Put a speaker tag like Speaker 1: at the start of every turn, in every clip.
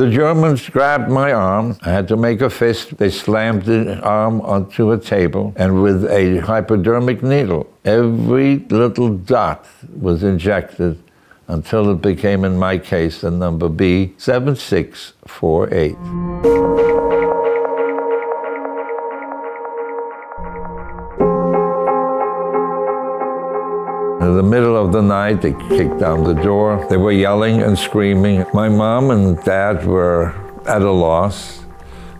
Speaker 1: The Germans grabbed my arm. I had to make a fist. They slammed the arm onto a table and with a hypodermic needle, every little dot was injected until it became, in my case, the number B7648. In the middle of the night, they kicked down the door. They were yelling and screaming. My mom and dad were at a loss.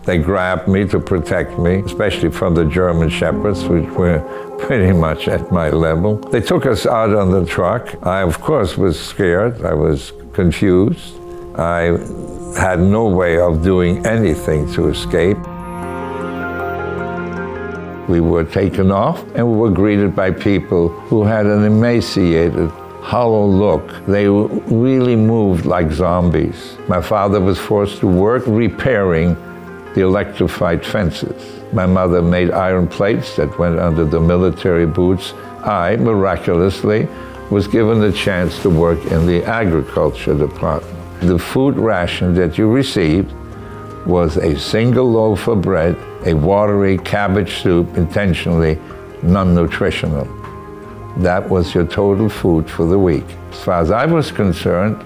Speaker 1: They grabbed me to protect me, especially from the German shepherds, which were pretty much at my level. They took us out on the truck. I, of course, was scared. I was confused. I had no way of doing anything to escape. We were taken off and we were greeted by people who had an emaciated, hollow look. They really moved like zombies. My father was forced to work repairing the electrified fences. My mother made iron plates that went under the military boots. I, miraculously, was given the chance to work in the agriculture department. The food ration that you received was a single loaf of bread a watery cabbage soup, intentionally non-nutritional. That was your total food for the week. As far as I was concerned,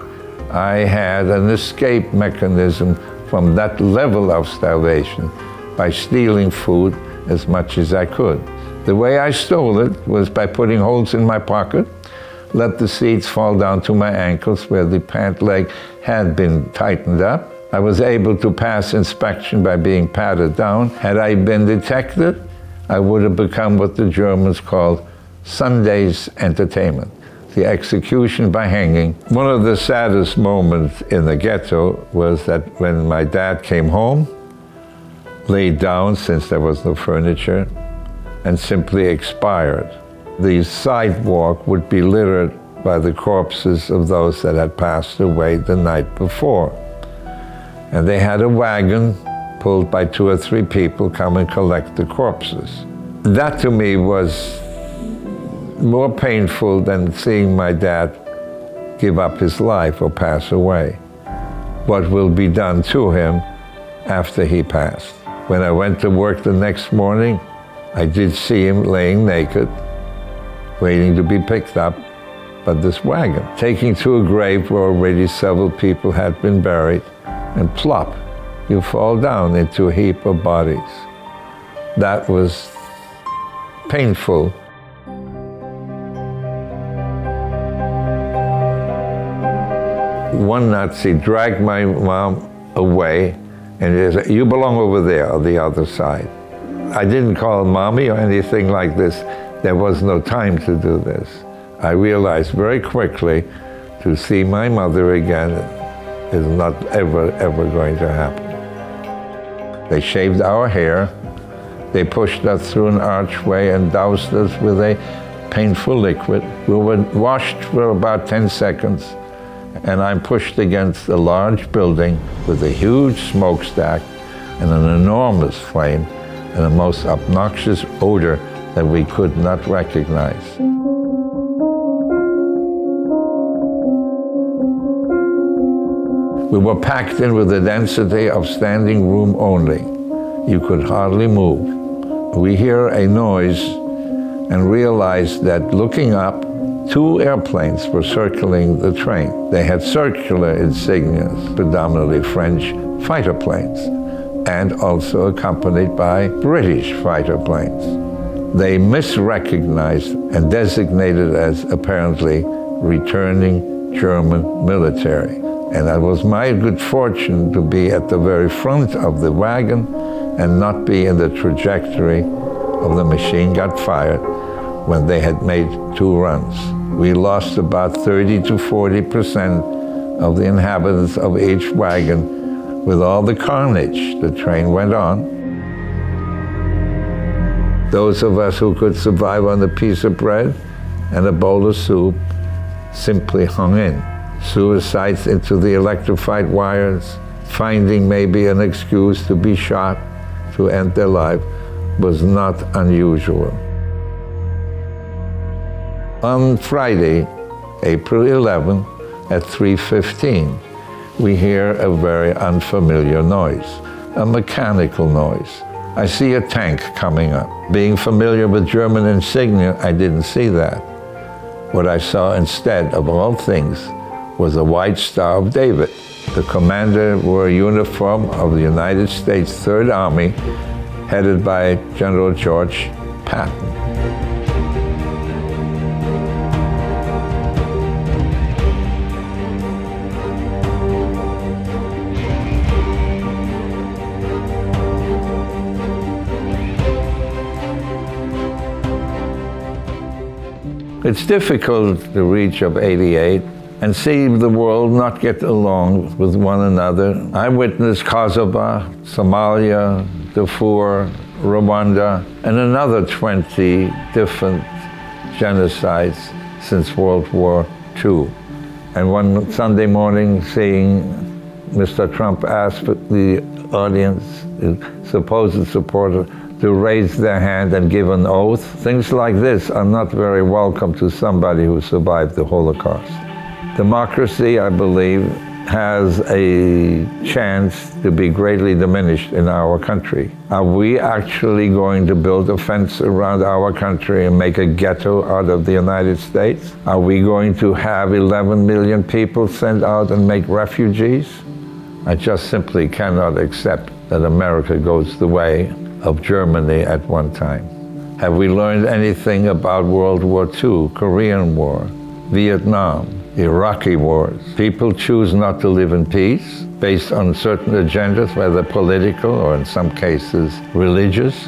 Speaker 1: I had an escape mechanism from that level of starvation by stealing food as much as I could. The way I stole it was by putting holes in my pocket, let the seeds fall down to my ankles where the pant leg had been tightened up, I was able to pass inspection by being patted down. Had I been detected, I would have become what the Germans called Sunday's entertainment, the execution by hanging. One of the saddest moments in the ghetto was that when my dad came home, laid down since there was no furniture, and simply expired. The sidewalk would be littered by the corpses of those that had passed away the night before. And they had a wagon pulled by two or three people come and collect the corpses. That to me was more painful than seeing my dad give up his life or pass away. What will be done to him after he passed. When I went to work the next morning, I did see him laying naked, waiting to be picked up by this wagon, taking to a grave where already several people had been buried and plop, you fall down into a heap of bodies. That was painful. One Nazi dragged my mom away and he said, you belong over there on the other side. I didn't call mommy or anything like this. There was no time to do this. I realized very quickly to see my mother again is not ever, ever going to happen. They shaved our hair. They pushed us through an archway and doused us with a painful liquid. We were washed for about 10 seconds, and I'm pushed against a large building with a huge smokestack and an enormous flame and a most obnoxious odor that we could not recognize. We were packed in with the density of standing room only. You could hardly move. We hear a noise and realize that looking up, two airplanes were circling the train. They had circular insignias, predominantly French fighter planes, and also accompanied by British fighter planes. They misrecognized and designated as apparently returning German military. And it was my good fortune to be at the very front of the wagon and not be in the trajectory of the machine got fired when they had made two runs. We lost about 30 to 40 percent of the inhabitants of each wagon with all the carnage. The train went on. Those of us who could survive on a piece of bread and a bowl of soup simply hung in suicides into the electrified wires, finding maybe an excuse to be shot to end their life was not unusual. On Friday, April 11, at 3.15, we hear a very unfamiliar noise, a mechanical noise. I see a tank coming up. Being familiar with German insignia, I didn't see that. What I saw instead, of all things, was a white Star of David. The commander wore a uniform of the United States Third Army, headed by General George Patton. It's difficult to reach up 88 and see the world not get along with one another. I witnessed Kosovo, Somalia, Darfur, Rwanda, and another 20 different genocides since World War II. And one Sunday morning, seeing Mr. Trump ask the audience, the supposed supporter, to raise their hand and give an oath. Things like this are not very welcome to somebody who survived the Holocaust. Democracy, I believe, has a chance to be greatly diminished in our country. Are we actually going to build a fence around our country and make a ghetto out of the United States? Are we going to have 11 million people sent out and make refugees? I just simply cannot accept that America goes the way of Germany at one time. Have we learned anything about World War II, Korean War, Vietnam, Iraqi wars? People choose not to live in peace based on certain agendas, whether political or in some cases religious.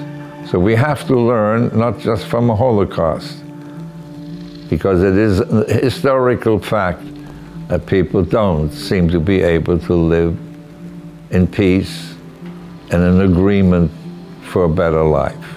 Speaker 1: So we have to learn not just from a Holocaust, because it is a historical fact that people don't seem to be able to live in peace and in agreement for a better life.